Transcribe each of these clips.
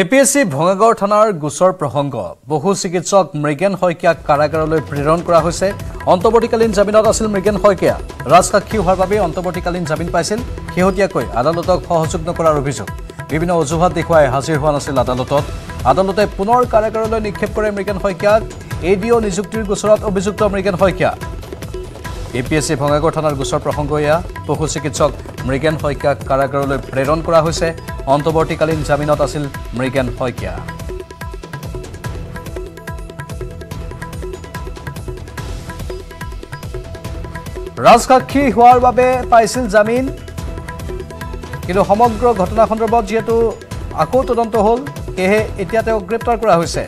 A P S C Bhangagarh থানাৰ গোচৰ প্ৰসংগ। বহু চিকিৎসক মৃগেন শইকীয়াক কাৰাগাৰলৈ প্ৰেৰণ কৰা হৈছে। অন্তৱৰ্তীকালীন জামিনত আছিল মৃগেন শইকীয়া। ৰাজসাক্ষী হোৱাৰ বাবে অন্তৱৰ্তীকালীন জামিন পাইছিল। শেহতীয়াকৈ আদালতক সহযোগ নকৰাৰ অভিযোগ। বিভিন্ন অজুহাত দেখুৱাই হাজিৰ হোৱা নাছিল আদালতত। আদালতে পুনৰ কাৰাগাৰলৈ নিক্ষেপ কৰে মৃগেন শইকীয়াক। এ ডি অ' নিযুক্তিৰ গোচৰত অভিযুক্ত Mrigen Saikia. A P S C Bhangagarh থানাৰ গোচৰ প্ৰসংগ এয়া। পশু চিকিৎসক মৃগেন শইকীয়াক কাৰাগাৰলৈ প্ৰেৰণ কৰা হৈছে। অন্তৱৰ্তীকালীন জামিনত আছিল মৃগেন শইকীয়া। ৰাজসাক্ষী হোৱাৰ বাবে পাইছিল জামিন। কিন্তু সমগ্ৰ ঘটনা সন্দৰ্ভত যিহেতু আকৌ তদন্ত হ'ল সেয়েহে এতিয়া তেওঁক গ্ৰেপ্তাৰ কৰা হৈছে।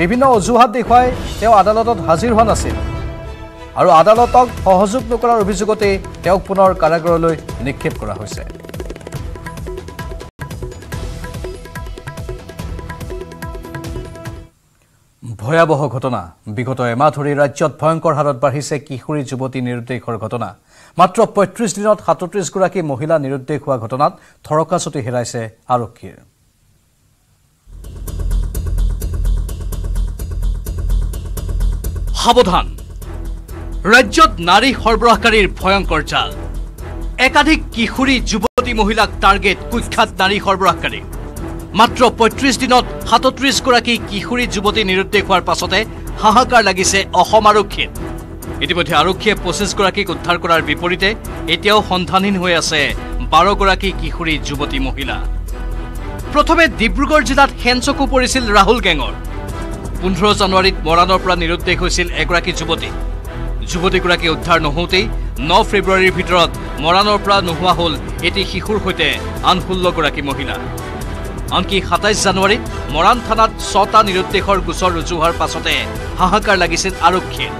বিভিন্ন অজুহাত দেখুৱাই তেওঁ আদালতত হাজিৰ হোৱা নাছিল। আৰু আদালতক সহযোগ নকৰাৰ অভিযোগতেই তেওঁক পুনৰ কাৰাগাৰলৈ নিক্ষেপ কৰা হৈছে। ভয়াৱহ ঘটনা। বিগত এমাহ ধৰি ৰাজ্যত ভয়ংকৰ হাৰত বাঢ়িছে কিশোৰী যুৱতী নিৰুদ্দেশৰ ঘটনা। মাত্ৰ পঁয়ত্ৰিছ দিনত সাতত্ৰিছগৰাকী মহিলা নিৰুদ্দেশ হোৱা ঘটনাত থৰকাচুটি হেৰাইছে আৰক্ষীৰ সাৱধান। ৰাজ্যত নাৰী সৰবৰাহকাৰীৰ ভয়ংকৰ জাল। একাধিক কিশোৰী যুৱতী মহিলাক টাৰ্গেট কুখ্যাত নাৰী সৰবৰাহকাৰী। মাত্ৰ পঁয়ত্ৰিছ দিনত সাতত্ৰিছগৰাকী কিশোৰী যুৱতী নিৰুদ্দেশ হোৱাৰ পাছতে হাহাকাৰ লাগিছে অসম আৰক্ষীত ইতিমধ্যে আৰক্ষীয়ে পঁচিছগৰাকীক উদ্ধাৰ কৰাৰ বিপৰীতে এতিয়াও সন্ধানহীন হৈ আছে বাৰগৰাকী কিশোৰী যুৱতী মহিলা। প্ৰথমে ডিব্ৰুগড় জিলাত সেনচকু পৰিছিল ৰাহুল গেঙৰ। পোন্ধৰ জানুৱাৰীত মৰাণৰ পৰা নিৰুদ্দেশ হৈছিল এগৰাকী যুৱতী। যুৱতীগৰাকী উদ্ধাৰ নহওঁতেই ন ফেব্ৰুৱাৰীৰ ভিতৰত মৰাণৰ পৰা নোহোৱা হ'ল এটি শিশুৰ সৈতে আন ষোল্লগৰাকী মহিলা। আনকি সাতাইছ জানুৱাৰীত মৰাণ থানাত ছটা নিৰুদ্দেশৰ গোচৰ ৰুজু হোৱাৰ পাছতে হাহাকাৰ লাগিছিল আৰক্ষীৰ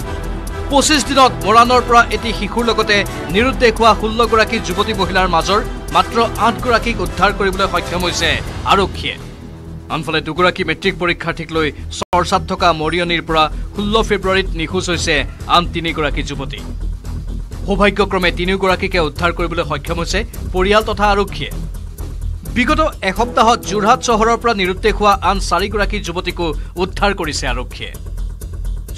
পঁচিছ দিনত মৰাণৰ পৰা এটি শিশুৰ লগতে নিৰুদ্দেশ হোৱা ষোল্লগৰাকী যুৱতী মহিলাৰ মাজৰ মাত্ৰ আঠগৰাকীক উদ্ধাৰ কৰিবলৈ সক্ষম হৈছে আৰক্ষীয়ে। আনফালে দুগৰাকী মেট্ৰিক পৰীক্ষাৰ্থীক লৈ চৰ্চাত থকা মৰিয়নিৰ পৰা ষোল্ল ফেব্ৰুৱাৰীত নিখোজ হৈছে আন তিনিগৰাকী যুৱতী। সৌভাগ্যক্ৰমে তিনিওগৰাকীকে উদ্ধাৰ কৰিবলৈ সক্ষম হৈছে পৰিয়াল তথা আৰক্ষীয়ে। বিগত এসপ্তাহত যোৰহাট চহৰৰ পৰা নিৰুদ্দেশ হোৱা আন চাৰিগৰাকী যুৱতীকো উদ্ধাৰ কৰিছে আৰক্ষীয়ে।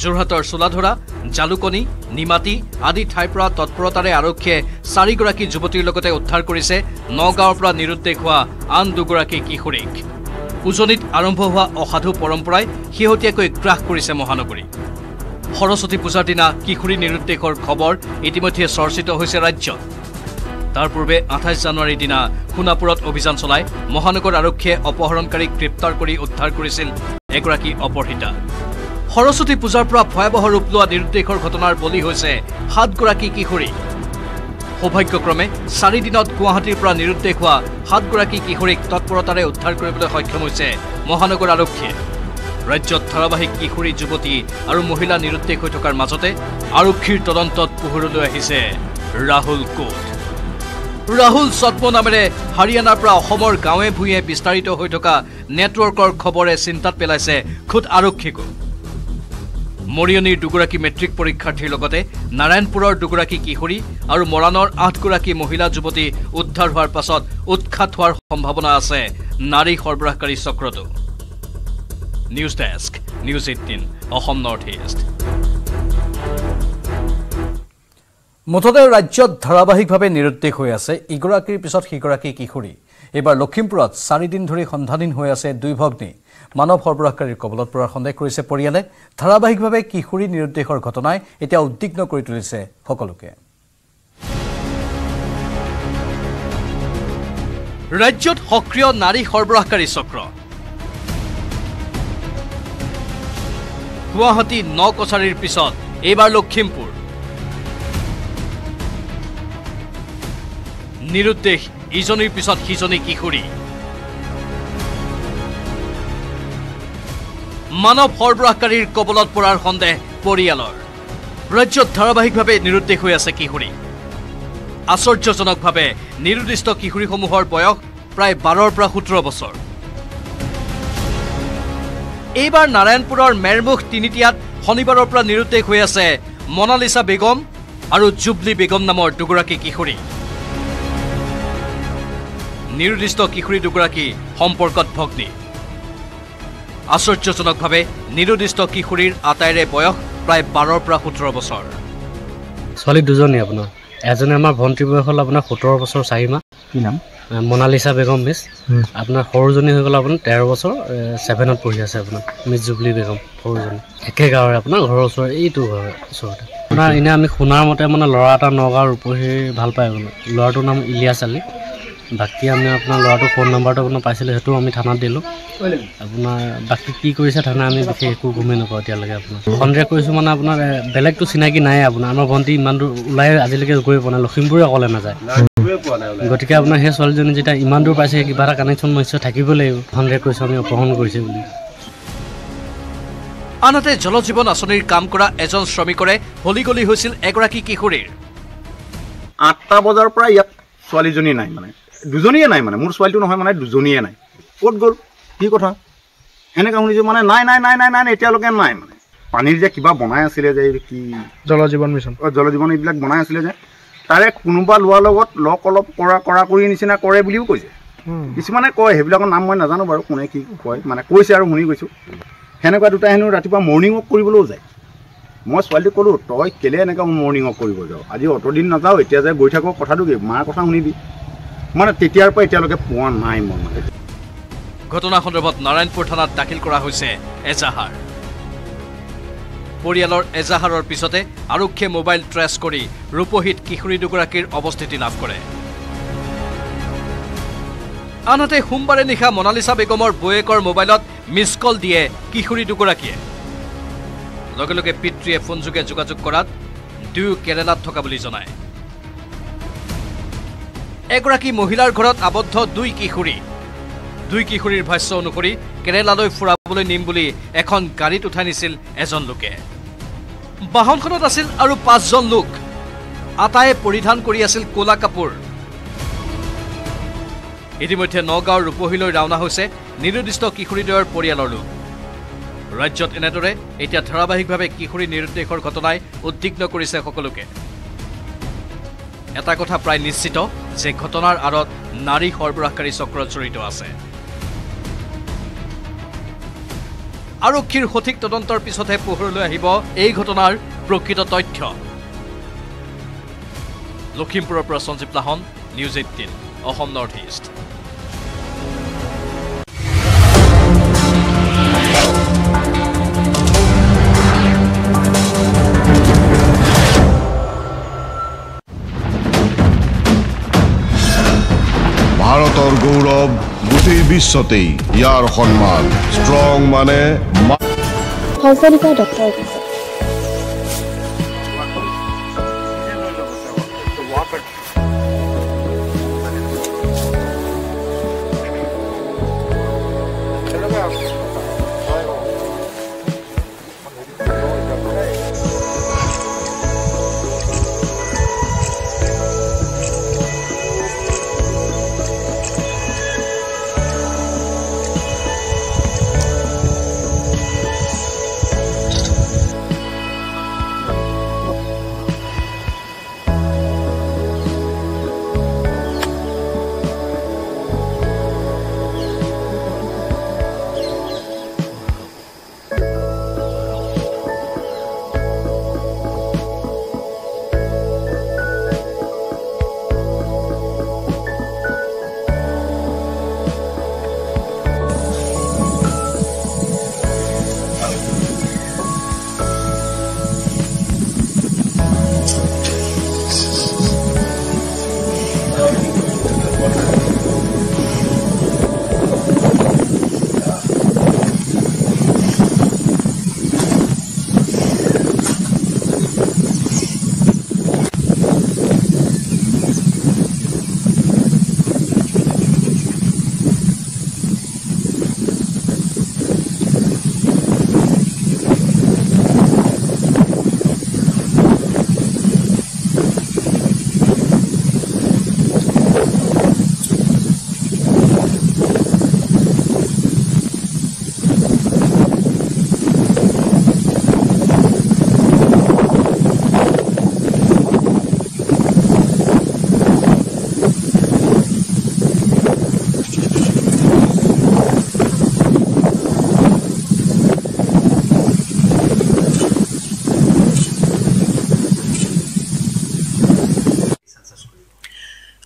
যোৰহাটৰ চোলাধৰা জালুকনি নিমাতী আদি ঠাইৰ পৰা তৎপৰতাৰে আৰক্ষীয়ে চাৰিগৰাকী যুৱতীৰ লগতে উদ্ধাৰ কৰিছে নগাঁৱৰ পৰা নিৰুদ্দেশ হোৱা আন দুগৰাকী কিশোৰীক। উজনিত আৰম্ভ হোৱা অসাধু পৰম্পৰাই শেহতীয়াকৈ গ্ৰাস কৰিছে মহানগৰী। সৰস্বতী পূজাৰ দিনা কিশোৰী নিৰুদ্দেশৰ খবৰ ইতিমধ্যে চৰ্চিত হৈছে ৰাজ্যত। তাৰ পূৰ্বে আঠাইছ জানুৱাৰীৰ দিনা সোণাপুৰত অভিযান চলাই মহানগৰ আৰক্ষীয়ে অপহৰণকাৰীক গ্ৰেপ্তাৰ কৰি উদ্ধাৰ কৰিছিল এগৰাকী অপহৃতা। সৰস্বতী পূজাৰ পৰা ভয়াৱহ ৰূপ লোৱা নিৰুদ্দেশৰ ঘটনাৰ বলি হৈছে সাতগৰাকী কিশোৰী। সৌভাগ্যক্ৰমে চাৰিদিনত গুৱাহাটীৰ পৰা নিৰুদ্দেশ হোৱা সাতগৰাকী কিশোৰীক তৎপৰতাৰে উদ্ধাৰ কৰিবলৈ সক্ষম হৈছে মহানগৰ আৰক্ষীয়ে ৰাজ্যত ধাৰাবাহিক কিশোৰী যুৱতী আৰু মহিলা নিৰুদ্দেশ হৈ থকাৰ মাজতে আৰক্ষীৰ তদন্তত পোহৰলৈ আহিছে ৰাহুল কোট। ৰাহুল ছদ্ম নামেৰে হাৰিয়ানাৰ পৰা অসমৰ গাঁৱে ভূঞে বিস্তাৰিত হৈ থকা নেটৱৰ্কৰ খবৰে চিন্তাত পেলাইছে খোদ আৰক্ষীকো। মৰিয়নিৰ দুগৰাকী মেট্ৰিক পৰীক্ষাৰ্থীৰ লগতে নাৰায়ণপুৰৰ দুগৰাকী কিশোৰী আৰু মৰাণৰ আঠগৰাকী মহিলা যুৱতী উদ্ধাৰ হোৱাৰ পাছত উৎখাত হোৱাৰ সম্ভাৱনা আছে। নাৰী সৰবৰাহকাৰী চক্ৰতো news desk news eighteen Assam north east. মুঠতে ৰাজ্যত ধাৰাবাহিকভাৱে নিৰুদ্দেশ হৈ আছে ইগৰাকীৰ পিছত সিগৰাকী কিশোৰী। এইবাৰ লখিমপুৰত চাৰিদিন ধৰি সন্ধানহীন হৈ আছে দুই ভগ্নী। মানৱ সৰবৰাহকাৰীৰ কবলত পৰাৰ সন্দেহ কৰিছে পৰিয়ালে। ধাৰাবাহিকভাৱে কিশোৰী নিৰুদ্দেশৰ ঘটনাই এতিয়া উদ্বিগ্ন কৰি তুলিছে সকলোকে। ৰাজ্যত সক্ৰিয় নাৰী সৰবৰাহকাৰী চক্ৰ। গুৱাহাটী ন কছাৰীৰ পিছত এইবাৰ লখিমপুৰ। নিৰুদ্দেশ ইজনীৰ পিছত সিজনী কিশোৰী। মানৱ সৰবৰাহকাৰীৰ কবলত পৰাৰ সন্দেহ পৰিয়ালৰ। ৰাজ্যত ধাৰাবাহিকভাৱে নিৰুদ্দেশ হৈ আছে কিশোৰী। আশ্চৰ্যজনকভাৱে নিৰুদ্দিষ্ট কিশোৰীসমূহৰ বয়স প্ৰায় বাৰৰ পৰা সোতৰ বছৰ। এইবাৰ নাৰায়ণপুৰৰ মেৰমুখ তিনিটিয়াত শনিবাৰৰ পৰা নিৰুদ্দেশ হৈ আছে মনালিছা বেগম আৰু জুবলি বেগম নামৰ দুগৰাকী কিশোৰী। নিৰুদ্দিষ্ট কিশোৰী দুগৰাকী সম্পৰ্কত ভগ্নী। আশ্চৰ্যজনকভাৱে নিৰুদ্দিষ্ট কিশোৰীৰ আটাইৰে বয়স প্ৰায় বাৰৰ পৰা সোতৰ বছৰ। ছোৱালী দুজনী আপোনাৰ। এজনী আমাৰ ভণ্টিৰ বয়স হ'ল আপোনাৰ সোতৰ বছৰ চাৰি মাহ কি নাম? মনালিছা বেগম মিছ। আপোনাৰ সৰুজনী হৈ গ'ল আপোনাৰ তেৰ বছৰ ছেভেনত পঢ়ি আছে আপোনাৰ মিছ জুবলি বেগম সৰুজনী। একে গাঁৱৰে আপোনাৰ ঘৰৰ ওচৰৰ এইটো ঘৰৰ ওচৰতে। আপোনাৰ এনেই আমি শুনাৰ মতে মানে ল'ৰা এটা নগাঁৱৰ ৰূপহী ভাল পায় মানে ল'ৰাটোৰ নাম ইলিয়াছ আলি। বাকী আমি আপোনাৰ ল'ৰাটোৰ ফোন নাম্বাৰটো আপোনাৰ পাইছিলোঁ সেইটোও আমি থানাত দিলোঁ। আপোনাৰ বাকী কি কৰিছে থানা আমি বিশেষ একো গমেই নাপাওঁ এতিয়ালৈকে আপোনাৰ। সন্দেহ কৰিছোঁ মানে আপোনাৰ এ, বেলেগতো চিনাকি নাই আপোনাৰ আমাৰ ভণ্টি ইমান দূৰ ওলাই আজিলৈকে গৈ পোৱা নাই লখিমপুৰে অকলে নাযায়। গতিকে আপোনাৰ সেই ছোৱালীজনী যেতিয়া ইমান দূৰ পাইছে কিবা এটা কানেকশ্যন নিশ্চয় থাকিব লাগিব। সন্দেহ কৰিছোঁ আমি অপহৰণ কৰিছে বুলি। আনহাতে জল জীৱন আঁচনিৰ কাম কৰা এজন শ্ৰমিকৰে হলিগলি হৈছিল এগৰাকী কিশোৰীৰ। আঠটা বজাৰ পৰা ইয়াত ছোৱালীজনী নাই মানে। দুজনীয়ে নাই মানে মোৰ ছোৱালীটো নহয় মানে দুজনীয়ে নাই। ক'ত গ'ল? কি কথা? সেনেকৈ শুনিছোঁ মানে নাই নাই নাই নাই নাই এতিয়ালৈকে নাই মানে। পানীৰ যে কিবা বনাই আছিলে যে কি? জল জীৱন মিছন। অ, জল জীৱন এইবিলাক বনাই আছিলে যে তাৰে কোনোবা লোৱাৰ লগত লগ অলপ কৰা কৰা কৰি নিচিনা কৰে বুলিও কৈছে। কিছুমানে কয় সেইবিলাকৰ নাম মই নাজানো বাৰু কোনে কি কয় মানে কৈছে আৰু শুনি গৈছোঁ। সেনেকুৱা দুটা হেনো ৰাতিপুৱা মৰ্ণিং ৱাক কৰিবলৈও যায়। মই ছোৱালীটোক ক'লোঁ তই কেলৈ এনেকৈ মৰ্ণিং ৱাক কৰিব যাওঁ আজি অত দিন নাযাওঁ এতিয়া যে গৈ থাকো কথাটো কি? মাৰ কথা শুনিবি? মানে তেতিয়াৰ পৰা এতিয়ালৈকে পোৱা নাই মই মানে। ঘটনা সন্দৰ্ভত নাৰায়ণপুৰ থানাত দাখিল কৰা হৈছে এজাহাৰ। পৰিয়ালৰ এজাহাৰৰ পিছতে আৰক্ষীয়ে মোবাইল ট্ৰেছ কৰি ৰূপহীত কিশোৰী দুগৰাকীৰ অৱস্থিতি লাভ কৰে। আনহাতে সোমবাৰে নিশা মনালিছা বেগমৰ বৌয়েকৰ মোবাইলত মিছ কল দিয়ে কিশোৰী দুগৰাকীয়ে। লগে লগে পিতৃয়ে ফোনযোগে যোগাযোগ কৰাত দুয়ো কেৰেলাত থকা বুলি জনায়। এগৰাকী মহিলাৰ ঘৰত আবদ্ধ দুই কিশোৰী। দুই কিশোৰীৰ ভাষ্য অনুসৰি কেৰেলালৈ ফুৰাবলৈ নিম বুলি এখন গাড়ীত উঠাই নিছিল এজন লোকে। বাহনখনত আছিল আৰু পাঁচজন লোক। আটায়ে পৰিধান কৰি আছিল ক'লা কাপোৰ। ইতিমধ্যে নগাঁৱৰ ৰূপহীলৈ ৰাওনা হৈছে নিৰুদ্দিষ্ট কিশোৰীদ্বয়ৰ পৰিয়ালৰ লোক। ৰাজ্যত এনেদৰে এতিয়া ধাৰাবাহিকভাৱে কিশোৰী নিৰুদ্দেশৰ ঘটনাই উদ্বিগ্ন কৰিছে সকলোকে। এটা কথা প্ৰায় নিশ্চিত যে ঘটনাৰ আঁৰত নাৰী সৰবৰাহকাৰী চক্ৰ জড়িত আছে। আৰক্ষীৰ সঠিক তদন্তৰ পিছতহে পোহৰলৈ আহিব এই ঘটনাৰ প্ৰকৃত তথ্য। লখিমপুৰৰ পৰা Sanjeev Lahon news eighteen Assam north east. বিশ্বতেই ইয়াৰ সন্মান। ষ্ট্ৰং মানে হাজৰিকা ডক্টৰ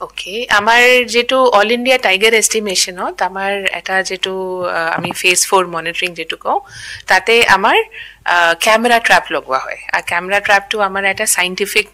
অ'কে আমাৰ যিটো অল ইণ্ডিয়া টাইগাৰ এষ্টিমেশ্যনত আমাৰ এটা যিটো আমি ফেজ ফ'ৰ মনিটৰিং যিটো কওঁ তাতে আমাৰ কেমেৰা ট্ৰেপ লগোৱা হয়। আৰু কেমেৰা ট্ৰেপটো আমাৰ এটা চাইণ্টিফিক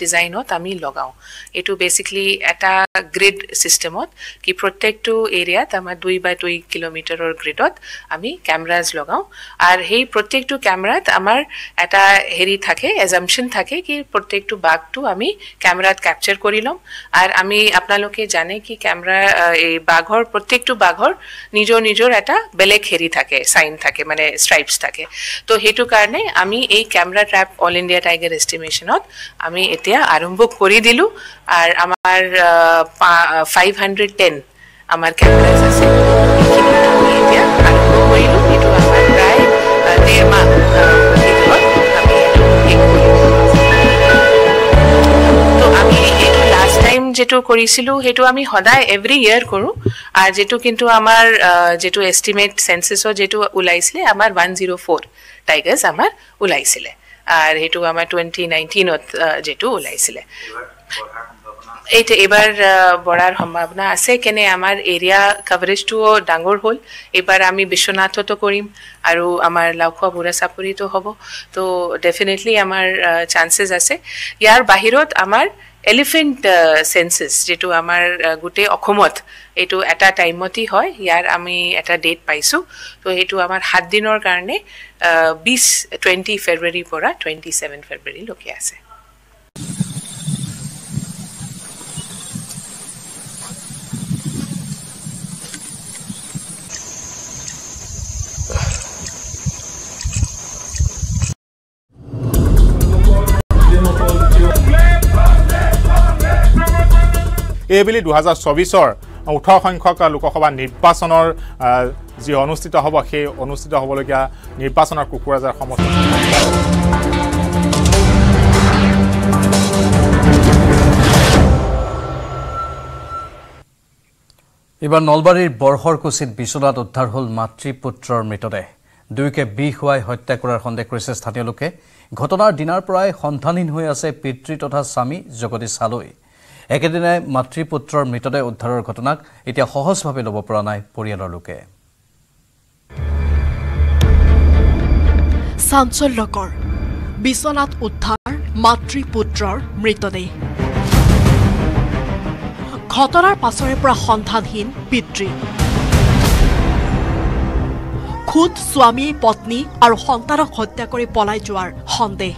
ডিজাইনত আমি লগাওঁ। এইটো বেচিকলি এটা গ্ৰিড ছিষ্টেমত কি প্ৰত্যেকটো এৰিয়াত আমাৰ দুই বা দুই কিলোমিটাৰৰ গ্ৰিডত আমি কেমেৰাজ লগাওঁ। আৰু সেই প্ৰত্যেকটো কেমেৰাত আমাৰ এটা হেৰি থাকে এজামশ্যন থাকে কি প্ৰত্যেকটো বাঘটো আমি কেমেৰাত কেপচাৰ কৰি ল'ম। আৰু আমি আপোনালোকে জানে কি কেমেৰা এই বাঘৰ প্ৰত্যেকটো বাঘৰ নিজৰ নিজৰ এটা বেলেগ হেৰি থাকে চাইন থাকে মানে ষ্ট্ৰাইপছ থাকে। তো সেইটো কাৰণে আমি এই camera trap all India tiger এষ্টিমেশ্যনত আমি এতিয়া আৰম্ভ কৰি দিলোঁ আৰু আমাৰ ফাইভ হাণ্ড্ৰেড টেন আমাৰ কেমেৰাজ আছে। যিটো কৰিছিলোঁ সেইটো আমি সদায় এভৰি ইয়েৰ কৰোঁ। আৰু যিটো কিন্তু আমাৰ যিটো এষ্টিমেট চেঞ্চাছৰ যিটো ওলাইছিলে আমাৰ ওৱান জিৰ' ফ'ৰ টাইগাৰ্ছ আমাৰ ওলাইছিলে আৰু সেইটো আমাৰ টুৱেণ্টি নাইনটিনত যিটো ওলাইছিলে এইটো এইবাৰ বঢ়াৰ সম্ভাৱনা আছে কেনে আমাৰ এৰিয়া কভাৰেজটোও ডাঙৰ হ'ল এইবাৰ আমি বিশ্বনাথতো কৰিম আৰু আমাৰ লাওখোৱা বুঢ়া চাপৰিতো হ'ব তো ডেফিনেটলি আমাৰ চান্সেছ আছে ইয়াৰ বাহিৰত আমাৰ এলিফেণ্ট চেঞ্চাছ যিটো আমাৰ গোটেই অসমত এইটো এটা টাইমতেই হয় ইয়াৰ আমি এটা ডেট পাইছোঁ। তো সেইটো আমাৰ সাত দিনৰ কাৰণে বিছ টুৱেণ্টি ফেব্ৰুৱাৰীৰ পৰা টুৱেণ্টি ছেভেন ফেব্ৰুৱাৰীলৈকে আছে। এইবুলি দুহেজাৰ চৌবিছৰ ওঠৰ সংখ্যক লোকসভা নিৰ্বাচনৰ যি অনুষ্ঠিত হ'ব সেই অনুষ্ঠিত হ'বলগীয়া নিৰ্বাচনৰ কুকুৰাজাৰ সমৰ্থন এইবাৰ নলবাৰীৰ বৰহৰকুচিত বিচনাত উদ্ধাৰ হ'ল মাতৃ পুত্ৰৰ মৃতদেহ। দুয়োকে বিষ খুৱাই হত্যা কৰাৰ সন্দেহ কৰিছে স্থানীয় লোকে। ঘটনাৰ দিনাৰ পৰাই সন্ধানহীন হৈ আছে পিতৃ তথা স্বামী জগদীশ হালৈ। একেদিনাই মাতৃ পুত্ৰৰ মৃতদেহ উদ্ধাৰৰ ঘটনাক এতিয়া সহজভাৱে ল'ব পৰা নাই পৰিয়ালৰ লোকে। চাঞ্চল্যকৰ। বিচনাত উদ্ধাৰ মাতৃ পুত্ৰৰ মৃতদেহ। ঘটনাৰ পাছৰে পৰা সন্ধানহীন পিতৃ। খুদ স্বামী পত্নী আৰু সন্তানক হত্যা কৰি পলাই যোৱাৰ সন্দেহ।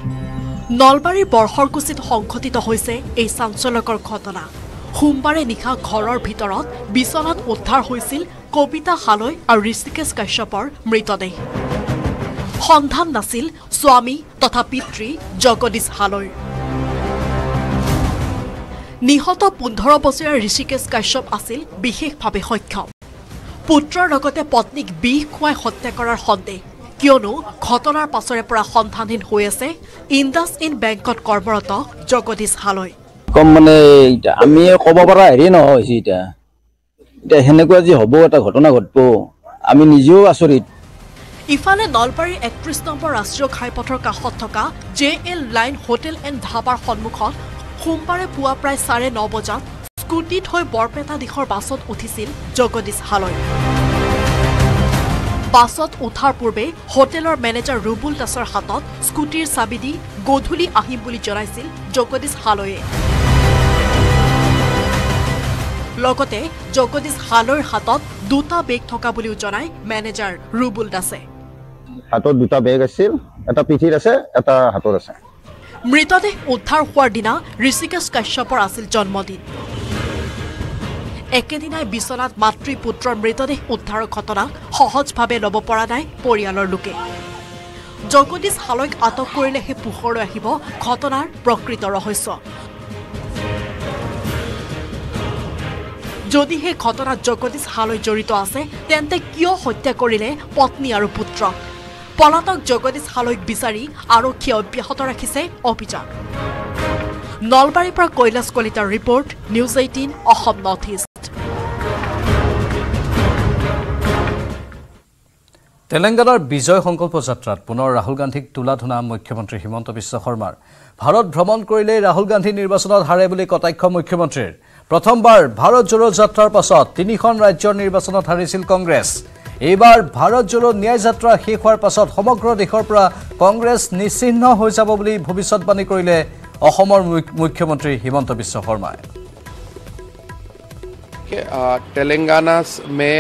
নলবাৰীৰ বৰ্ষৰকুচিত সংঘটিত হৈছে এই চাঞ্চল্যকৰ ঘটনা। সোমবাৰে নিশা ঘৰৰ ভিতৰত বিচনাত উদ্ধাৰ হৈছিল কবিতা হালৈ আৰু ঋষিকেশ কাশ্যপৰ মৃতদেহ। সন্ধান নাছিল স্বামী তথা পিতৃ জগদীশ হালৈৰ নিহত পোন্ধৰ বছৰীয়া ঋষিকেশ কাশ্যপ আছিল বিশেষভাৱে সক্ষম। পুত্ৰৰ লগতে পত্নীক বিষ খুৱাই হত্যা কৰাৰ সন্দেহ। কিয়নো ঘটনাৰ পাছৰে পৰা সন্ধানহীন হৈ আছে ইণ্ডাছ ইন বেংকত কৰ্মৰত জগদীশ হালৈ কম মানে আমি ক'ব পৰা হেৰি নহয় এতিয়া। এতিয়া সেনেকুৱা যি হ'ব এটা ঘটনা ঘটব আমি নিজেও আচৰিত। ইফালে নলবাৰীৰ একত্ৰিশ নম্বৰ ৰাষ্ট্ৰীয় ঘাইপথৰ কাষত থকা J L line hotel and ধাবাৰ সন্মুখত সোমবাৰে পুৱা প্ৰায় চাৰে ন বজাত স্কুটিত হৈ বৰপেটা দিশৰ বাছত উঠিছিল জগদীশ হালৈ বাছত উঠাৰ পূৰ্বে হোটেলৰ মেনেজাৰ ৰুবুল দাসৰ হাতত স্কুটিৰ চাবি দি গধূলি আহিম বুলি জনাইছিল জগদীশ হালৈয়ে। লগতে জগদীশ হালৈৰ হাতত দুটা বেগ থকা বুলিও জনায় মেনেজাৰ ৰুবুল দাসে। হাতত দুটা বেগ আছিল এটা পিঠিত আছে এটা হাতত আছে। মৃতদেহ উদ্ধাৰ হোৱাৰ দিনা ঋষিকেশ কাশ্যপৰ আছিল জন্মদিন। একেদিনাই বিচনাত মাতৃ পুত্ৰৰ মৃতদেহ উদ্ধাৰৰ ঘটনাক সহজভাৱে ল'ব পৰা নাই পৰিয়ালৰ লোকে। জগদীশ হালৈক আটক কৰিলেহে পোহৰলৈ আহিব ঘটনাৰ প্ৰকৃত ৰহস্য। যদিহে ঘটনাত জগদীশ হালৈ জড়িত আছে তেন্তে কিয় হত্যা কৰিলে পত্নী আৰু পুত্ৰক পলাতক জগদীশ হালৈক বিচাৰি আৰক্ষীয়ে অব্যাহত ৰাখিছে অভিযান। নলবাৰীৰ পৰা কৈলাশ কলিতাৰ report news eighteen Assam north east. তেলেংগানাৰ বিজয় সংকল্প যাত্ৰাত পুনৰ ৰাহুল গান্ধীক তোলা ধুনা মুখ্যমন্ত্ৰী হিমন্ত বিশ্ব শৰ্মাৰ। ভাৰত ভ্ৰমণ কৰিলেই ৰাহুল গান্ধী নিৰ্বাচনত হাৰে বুলি কটাক্ষ মুখ্যমন্ত্ৰীৰ। প্ৰথমবাৰ ভাৰত জোৰো যাত্ৰাৰ পাছত তিনিখন ৰাজ্যৰ নিৰ্বাচনত হাৰিছিল কংগ্ৰেছ। এইবাৰ ভাৰত জোৰো ন্যায় যাত্ৰা শেষ হোৱাৰ পাছত সমগ্ৰ দেশৰ পৰা কংগ্ৰেছ নিশ্চিহ্ন হৈ যাব বুলি ভৱিষ্যতবাণী কৰিলে অসমৰ মুখ্যমন্ত্ৰী হিমন্ত বিশ্ব শৰ্মাই। তেলেংগানা মে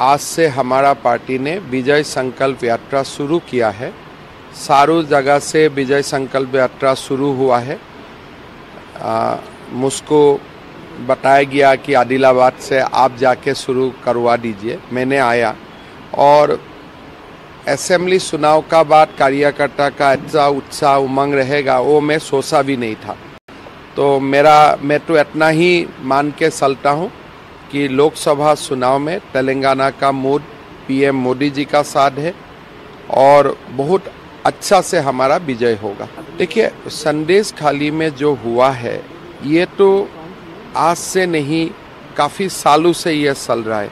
आज से हमारा पार्टी ने विजय संकल्प यात्रा शुरू किया है। सारू जगह से विजय संकल्प यात्रा शुरू हुआ है। मुझको बताया गया कि आदिलाबाद से आप जाके शुरू करवा दीजिए, मैंने आया। और असेंबली चुनाव का बाद कार्यकर्ता का ऐसा उत्साह उमंग रहेगा, वो मैं सोचा भी नहीं था। तो मेरा, मैं तो इतना ही मान के चलता हूँ। कि लोकसभा चुनाव में तेलंगाना का मूड, पीएम मोदी जी का साथ है और बहुत अच्छा से हमारा विजय होगा। देखिए, संदेश खाली में जो हुआ है, ये तो आज से नहीं, काफ़ी सालों से ये चल रहा है।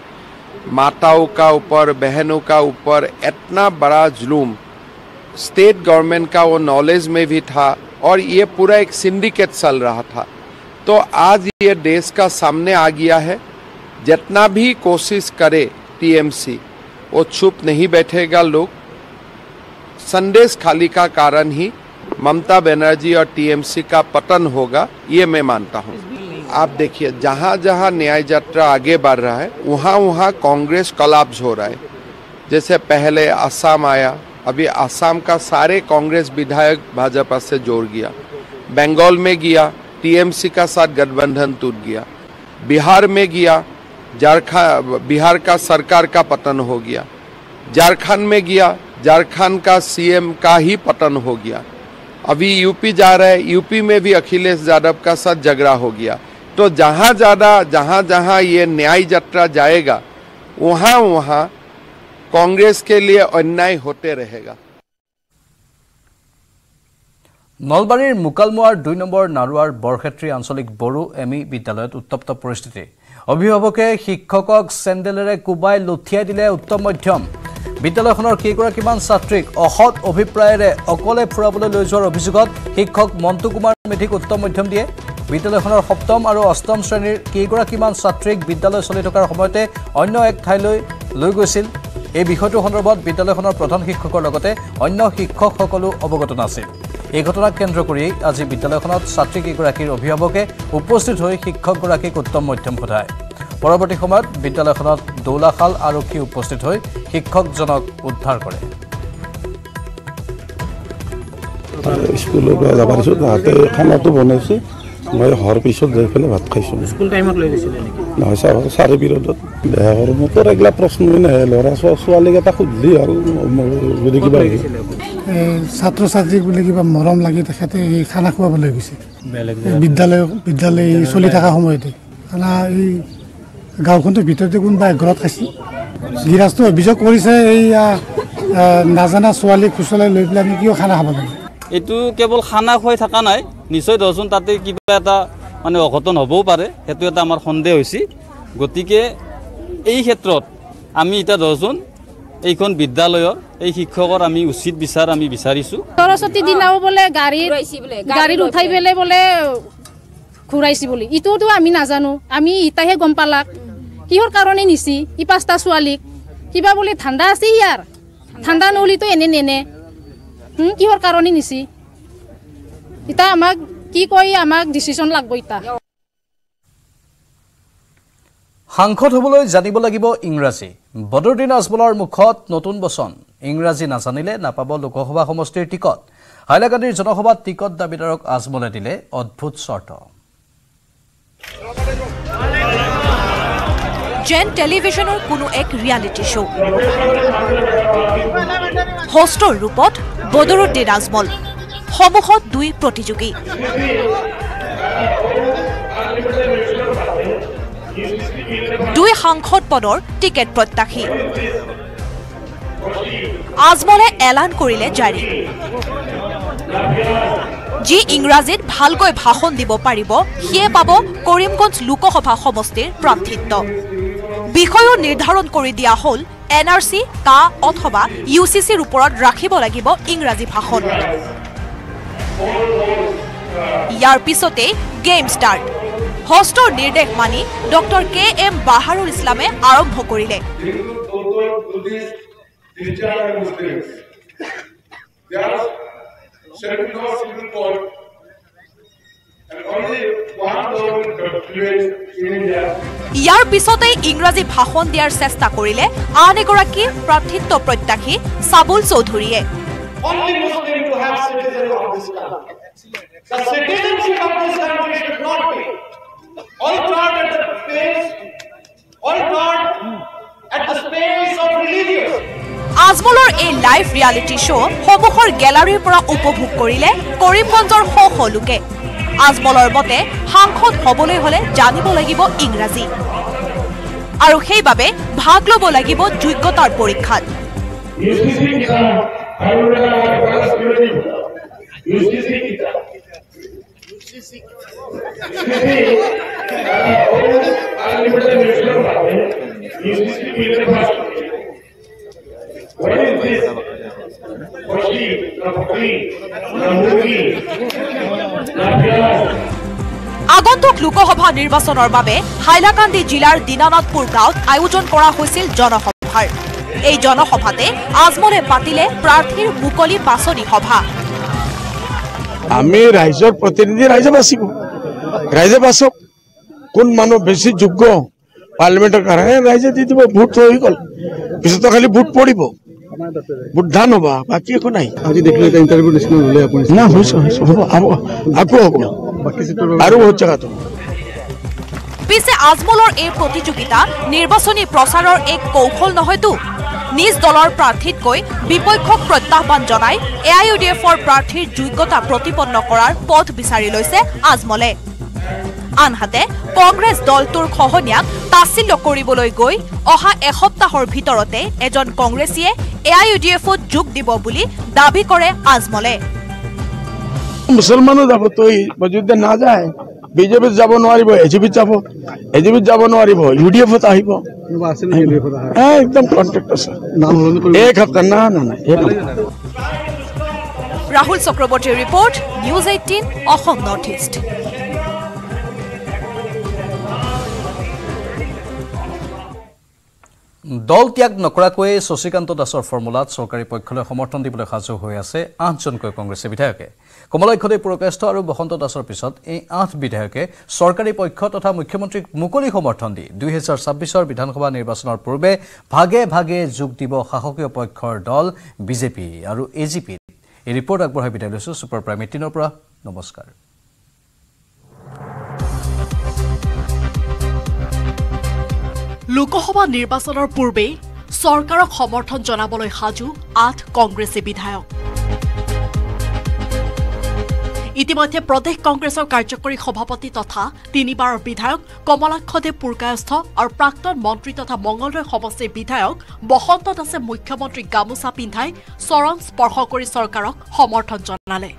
माताओं का ऊपर, बहनों का ऊपर इतना बड़ा जुलूम, स्टेट गवर्नमेंट का वो नॉलेज में भी था और ये पूरा एक सिंडिकेट चल रहा था। तो आज ये देश का सामने आ गया है जितना भी कोशिश करे टीएमसी, वो चुप नहीं बैठेगा लोग। संदेश खाली का कारण ही ममता बनर्जी और टीएमसी का पतन होगा, ये मैं मानता हूँ। आप देखिए जहाँ जहाँ न्याय यात्रा आगे बढ़ रहा है वहाँ वहाँ कांग्रेस कलाब्स हो रहा है। जैसे पहले असम आया, अभी असम का सारे कांग्रेस विधायक भाजपा से जोड़ गया। बंगाल में गया, टीएमसी का साथ गठबंधन टूट गया। बिहार में गया झारखंड बिहार का सरकार का पतन हो गया झारखंड में गया झारखंड का सीएम का ही पतन हो गया अभी यूपी जा रहा है यूपी में भी अखिलेश यादव का साथ झगड़ा हो गया तो जहाँ ज़्यादा जहाँ जहाँ ये न्याय यात्रा जाएगा वहाँ वहाँ कांग्रेस के लिए अन्याय होते रहेगा নলবাৰীৰ মোকালমোৱাৰ দুই নম্বৰ নাৰুৱাৰ বৰক্ষেত্ৰী আঞ্চলিক বড়ো এম ই বিদ্যালয়ত উত্তপ্ত পৰিস্থিতি অভিভাৱকে শিক্ষকক চেণ্ডেলেৰে কোবাই লঠিয়াই দিলে উত্তম মধ্যম। বিদ্যালয়খনৰ কেইগৰাকীমান ছাত্ৰীক অসৎ অভিপ্ৰায়েৰে অকলে ফুৰাবলৈ লৈ যোৱাৰ অভিযোগত শিক্ষক মণ্টু কুমাৰ মেধিক উত্তম মধ্যম দিয়ে। বিদ্যালয়খনৰ সপ্তম আৰু অষ্টম শ্ৰেণীৰ কেইগৰাকীমান ছাত্ৰীক বিদ্যালয় চলি থকাৰ সময়তে অন্য এক ঠাইলৈ লৈ গৈছিল। এই বিষয়টোৰ সন্দৰ্ভত বিদ্যালয়খনৰ প্ৰধান শিক্ষকৰ লগতে অন্য শিক্ষকসকলো অৱগত নাছিল। এই ঘটনাক কেন্দ্ৰ কৰি আজি বিদ্যালয়খনত ছাত্ৰীকেইগৰাকীৰ অভিভাৱকে উপস্থিত হৈ শিক্ষকগৰাকীক উত্তম মধ্যম সোধায় পৰৱৰ্তী সময়ত বিদ্যালয়খনত দৌলাশাল আৰক্ষী উপস্থিত হৈ শিক্ষকজনক উদ্ধাৰ কৰে। স্কুলৰ পৰা যাব দিছোঁ তাহাঁতে খানাটো বনাইছে। মই হোৱাৰ পিছত যাই পেলাই ভাত খাইছোঁ। স্কুল টাইমত লৈ গৈছিলে নেকি? নহয় চাৰ চাৰি পিৰিয়ডত বেয়া কৰোঁ মোৰতো এইগিলা প্ৰশ্নই নাহে ল'ৰা ছোৱা- ছোৱালীকেইটা সুধিলি আৰু মোৰ যদি কিবা এই ছাত্ৰ ছাত্ৰীক বোলে কিবা মৰম লাগি তেখেতে এই খানা খুৱাবলৈ গৈছে। বিদ্যালয় বিদ্যালয় চলি থকা সময়তে। খানা এই গাঁওখনটোৰ ভিতৰতে কোনোবা ঘৰত খাইছে গিৰাজটো অভিযোগ কৰিছে এই নাজানা ছোৱালীক খুচলাই লৈ পেলাই আমি কিয় খানা খাব লাগে? এইটো কেৱল খানা খুৱাই থকা নাই নিশ্চয় ধৰচোন তাতে কিবা এটা মানে অঘটন হ'বও পাৰে সেইটো এটা আমাৰ সন্দেহ হৈছে। গতিকে এই ক্ষেত্ৰত আমি এতিয়া ধৰচোন এইখন বিদ্যালয়ৰ এই শিক্ষকৰ আমি উচিত বিচাৰ আমি বিচাৰিছোঁ। সৰস্বতী দিনাও বোলে গাড়ীত গাড়ীত উঠাই পেলাই। বোলে ঘূৰাইছে বুলি। ইটোতো আমি নাজানো আমি ইতাহে গম পালাক। কিহৰ কাৰণে নিছি? ই পাঁচটা ছোৱালীক। কিবা বোলে ঠাণ্ডা আছে ইয়াৰ। ঠাণ্ডা নহ'লেতো এনে নেনে। কিহৰ কাৰণে নিছি ইতা আমাক কি কয় আমাক ডিচিশ্যন লাগব ইতা সাংসদ হ'বলৈ জানিব লাগিব ইংৰাজী। বদৰুদ্দিন আজমলৰ মুখত নতুন বচন। ইংৰাজী নাজানিলে নাপাব লোকসভা সমষ্টিৰ টিকট। হাইলাকান্দিৰ জনসভাত টিকট দাবীদাৰক আজমলে দিলে অদ্ভুত চৰ্ত। যেন টেলিভিছনৰ কোনো এক ৰিয়েলিটি শ্ব' হোষ্টৰ ৰূপত বদৰুদ্দিন আজমল সন্মুখত দুই প্ৰতিযোগী। দুই সাংসদ পদৰ টিকেট প্ৰত্যাশী। আজমলে এলান কৰিলে জাৰি। যি ইংৰাজীত ভালকৈ ভাষণ দিব পাৰিব সিয়ে পাব কৰিমগঞ্জ লোকসভা সমষ্টিৰ প্ৰাৰ্থিত্ব। বিষয়ো নিৰ্ধাৰণ কৰি দিয়া হ'ল এন আৰ চি কা অথবা ইউ চি চিৰ ওপৰত ৰাখিব লাগিব ইংৰাজী ভাষণ। ইয়াৰ পিছতেই গেম ষ্টাৰ্ট হষ্টৰ নিৰ্দেশ মানি ডক্টৰ কে এম বাহাৰুল ইছলামে আৰম্ভ কৰিলে। ইয়াৰ পিছতেই ইংৰাজী ভাষণ দিয়াৰ চেষ্টা কৰিলে আন এগৰাকী প্ৰাৰ্থিত্ব প্ৰত্যাশী চাবুল চৌধুৰীয়ে। আজমলৰ এই লাইভ ৰিয়েলিটি শ্ব' সমূহৰ গেলাৰীৰ পৰা উপভোগ কৰিলে কৰিমগঞ্জৰ শ শ লোকে। আজমলৰ মতে, সাংসদ হ'বলৈ হ'লে জানিব লাগিব ইংৰাজী। আৰু সেইবাবে ভাগ ল'ব লাগিব যোগ্যতাৰ পৰীক্ষাত। আগন্তুক লোকসভা নিৰ্বাচনৰ বাবে হাইলাকান্দি জিলাৰ দীনানাথপুৰ গাঁৱত আয়োজন কৰা হৈছিল জনসভাৰ। এই জনসভাতে আজমলে পাতিলে প্ৰাৰ্থীৰ মুকলি বাছনি সভা। আমি ৰাইজৰ প্ৰতিনিধি ৰাইজে বাচিব। ৰাইজে বাচক। কোন মানুহ বেছি যোগ্য? পাৰ্লিমেণ্টৰ কাৰণে ৰাইজে দি দিব। ভোট হৈ গ'ল। পিছতো খালি ভোট পৰিব। হ'ব বাকী একো নাই। আজি দেখিলে ইণ্টাৰভিউ আপুনি না হৈছে হৈছে হ'ব হ'ব আকৌ হ'ব। আৰু বহুত জেগাতো পিছে আজমলৰ এই প্ৰতিযোগিতা নিৰ্বাচনী প্ৰচাৰৰ এক কৌশল নহয়তো নিজ দলৰ প্ৰাৰ্থীতকৈ বিপক্ষক প্ৰত্যাহ্বান জনাই এ আই ইউ ডি এফৰ প্ৰাৰ্থীৰ যোগ্যতা প্ৰতিপন্ন কৰাৰ পথ বিচাৰি লৈছে আজমলে। আনহাতে কংগ্ৰেছ দলটোৰ খহনীয়াক তাচিল্য কৰিবলৈ গৈ অহা এসপ্তাহৰ ভিতৰতে এজন কংগ্ৰেছীয়ে এ আই ইউ ডি এফত যোগ দিব বুলি দাবী কৰে আজমলে। মুছলমানো যাব তো যদি নাযায়। বিজেপিত যাব নোৱাৰিব এ জি পিত যাব। এ জি পিত যাব নোৱাৰিব ইউ ডি এফত আহিব। একদম কন্টেক্ট আছে। এক সপ্তাহ না না না ৰাহুল চক্ৰৱৰ্তীৰ report news eighteen Assam north east. দল ত্যাগ নকৰাকৈয়ে শশীকান্ত দাসৰ ফৰ্মুলাত চৰকাৰী পক্ষলৈ সমৰ্থন দিবলৈ সাজু হৈ আছে আঠজনকৈ কংগ্ৰেছী বিধায়কে। কমলাক্ষদেৱ পুৰকাষ্ঠ আৰু বসন্ত দাসৰ পিছত এই আঠ বিধায়কে চৰকাৰী পক্ষ তথা মুখ্যমন্ত্ৰীক মুকলি সমৰ্থন দি দুহেজাৰ ছাব্বিছৰ বিধানসভা নিৰ্বাচনৰ পূৰ্বে ভাগে ভাগে যোগ দিব শাসকীয় পক্ষৰ দল বিজেপি আৰু এ জি পিত। এই ৰিপৰ্ট আগবঢ়াই বিদায় লৈছোঁ ছুপাৰ প্ৰাইম এইটিনৰ পৰা। নমস্কাৰ। লোকসভা নিৰ্বাচনৰ পূৰ্বেই চৰকাৰক সমৰ্থন জনাবলৈ সাজু আঠ কংগ্ৰেছী বিধায়ক। ইতিমধ্যে প্ৰদেশ কংগ্ৰেছৰ কাৰ্যকৰী সভাপতি তথা তিনিবাৰৰ বিধায়ক কমলাক্ষদেৱ পুৰকায়স্থ আৰু প্ৰাক্তন মন্ত্ৰী তথা মঙলদৈ সমষ্টিৰ বিধায়ক বসন্ত দাসে মুখ্যমন্ত্ৰীক গামোচা পিন্ধাই চৰণ স্পৰ্শ কৰি চৰকাৰক সমৰ্থন জনালে।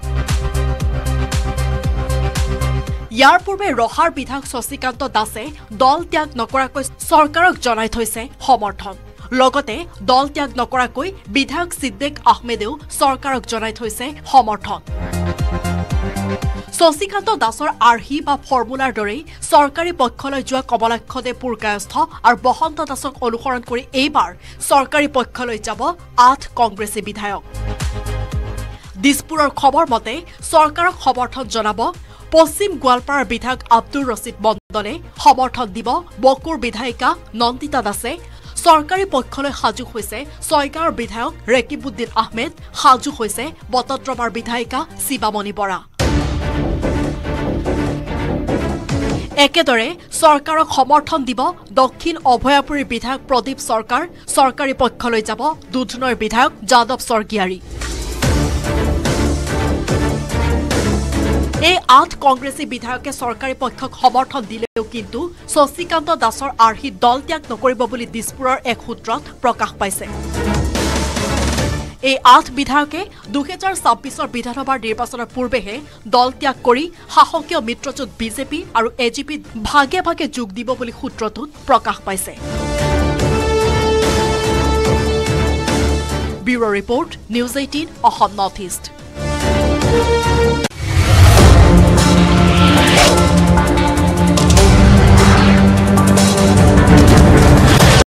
ইয়াৰ পূৰ্বে ৰহাৰ বিধায়ক শশীকান্ত দাসে দল ত্যাগ নকৰাকৈ চৰকাৰক জনাই থৈছে সমৰ্থন। লগতে দল ত্যাগ নকৰাকৈ বিধায়ক সিদ্দিক আহমেদেও চৰকাৰক জনাই থৈছে সমৰ্থন। শশীকান্ত দাসৰ আৰ্হি বা ফৰ্মুলাৰ দৰেই চৰকাৰী পক্ষলৈ যোৱা কমলাক্ষদেৱ পুৰকায়স্থ আৰু বসন্ত দাসক অনুসৰণ কৰি এইবাৰ চৰকাৰী পক্ষলৈ যাব আঠ কংগ্ৰেছী বিধায়ক। দিছপুৰৰ খবৰ মতে চৰকাৰক সমৰ্থন জনাব পশ্চিম গোৱালপাৰাৰ বিধায়ক আব্দুৰ ৰছিদ মণ্ডলে সমৰ্থন দিব বকুৰ বিধায়িকা নন্দিতা দাসে। চৰকাৰী পক্ষলৈ সাজু হৈছে ছয়গাঁৱৰ বিধায়ক ৰেকিবুদ্দিন আহমেদ সাজু হৈছে বটদ্ৰমাৰ বিধায়িকা শিৱামণি বৰা। একেদৰে চৰকাৰক সমৰ্থন দিব দক্ষিণ অভয়াপুৰীৰ বিধায়ক প্ৰদীপ চৰকাৰ চৰকাৰী পক্ষলৈ যাব দুধনৈৰ বিধায়ক যাদৱ স্বৰ্গীয়াৰী। এই আঠ কংগ্ৰেছী বিধায়কে চৰকাৰী পক্ষক সমৰ্থন দিলেও কিন্তু শশীকান্ত দাসৰ আৰ্হিত দল ত্যাগ নকৰিব বুলি দিছপুৰৰ এক সূত্ৰত প্ৰকাশ পাইছে। এই আঠ বিধায়কে দুহেজাৰ ছাব্বিছৰ বিধানসভাৰ নিৰ্বাচনৰ পূৰ্বেহে দল ত্যাগ কৰি শাসকীয় মিত্ৰজোঁট বিজেপি আৰু এ জি পিত ভাগে ভাগে যোগ দিব বুলি সূত্ৰটোত প্ৰকাশ পাইছে। Bureau' report news eighteen north east.